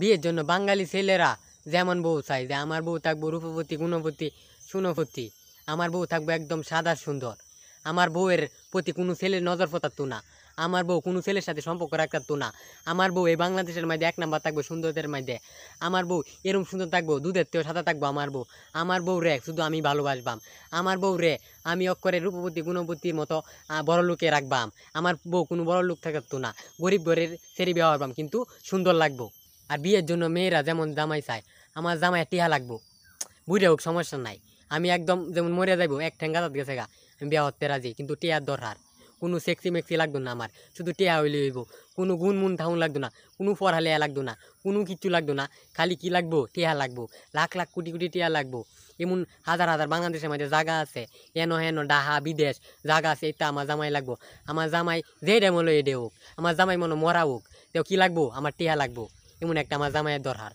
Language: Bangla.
বিয়ের জন্য বাঙালি ছেলেরা যেমন বউ চাই যে আমার বউ থাকব রূপবতী, গুণবতী, সুনবতী, আমার বউ থাকব একদম সাদা সুন্দর। আমার বউয়ের প্রতি কোনো ছেলের নজর ফোটাতো না। আমার বউ কোনো ছেলের সাথে সম্পর্ক রাখতো না। আমার বউ এই বাংলাদেশের মধ্যে এক নাম্বার থাকব সুন্দরদের মধ্যে। আমার বউ এরম সুন্দর থাকব, দুধের তেও সাদা থাকব আমার বউ। আমার বউ রে শুধু আমি ভালোবাসবাম। আমার বউ রে আমি অক্ষরে রূপবতী, গুণবতীর মতো বড় লোকে রাখবাম। আমার বউ কোনো বড় লোক থাকতো না। গরিব ঘরের সেরি বিয়ে হবাম কিন্তু সুন্দর লাগবো। আর বিয়ের জন্য মেয়েরা যেমন জামাই চায়, আমার জামাই টিহা লাগবো। বুঝে হোক, সমস্যা নাই। আমি একদম যেমন মরে যাইবো, এক ঠেঙ্গা তাত গেছে গা, আমি বিয়া হতে রাজি, কিন্তু টিয়ার দরকার। কোনো সেক্সি মেক্সি লাগতো না আমার, শুধু টিয়া হইলে হইব। কোনো গুণ মুন থাউন লাগতো না, কোনো পড়ালেয়া লাগতো না, কোনো কিচ্ছু লাগতো না, খালি কি লাগবো? টিয়া লাগবো, লাখ লাখ কোটি কোটি টিয়া লাগবো। এমন হাজার হাজার বাংলাদেশের মধ্যে জায়গা আছে এন হেন ডাহা বিদেশ জায়গা আছে, এটা আমার জামাই লাগবো। আমার জামাই যে ডেমলো এডে হোক, আমার জামাই মনে মরা হোক তেও কি লাগবো? আমার টিয়া লাগবো। এমন একটা আমার জামাইয়ের দরকার